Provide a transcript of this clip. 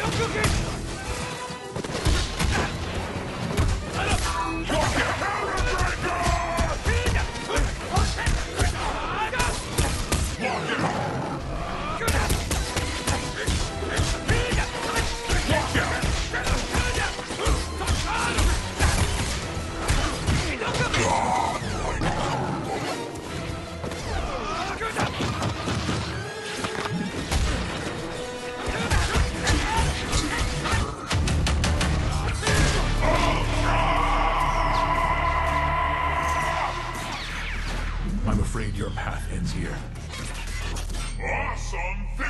no cookies! I'm afraid your path ends here. Awesome!